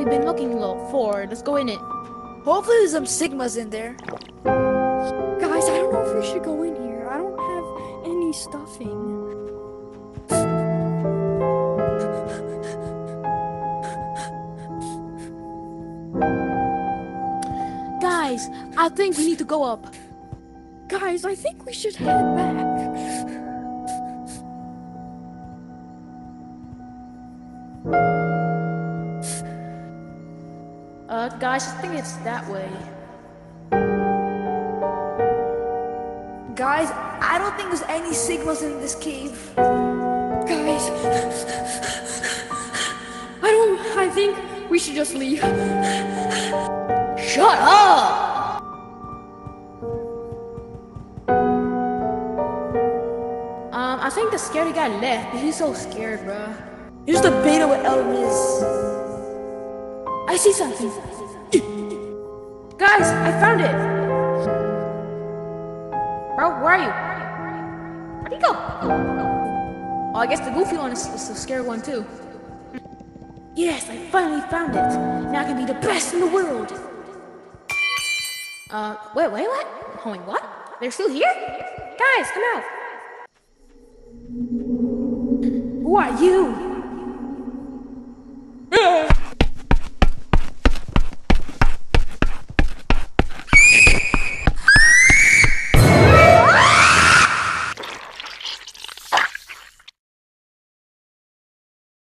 we've been looking for. Let's go in it. Hopefully there's some Sigmas in there. Guys, I don't know if we should go in here. I don't have any stuffing. Guys, I think we need to go up. Guys, I think we should head back. Uh, guys, I think it's that way. Guys, I don't think there's any signals in this cave. Guys, I don't. I think we should just leave. Shut up! Um, I think the scary guy left, he's so scared, bruh. Here's the beta with Elvis. I see something. Guys, I found it. Bro, where are you? Where'd he go? Oh, I guess the goofy one is, is the scary one too. Yes, I finally found it. Now I can be the best in the world. Uh, wait, wait, what? Oh, wait, what? They're still here? Guys, come out. Who are you?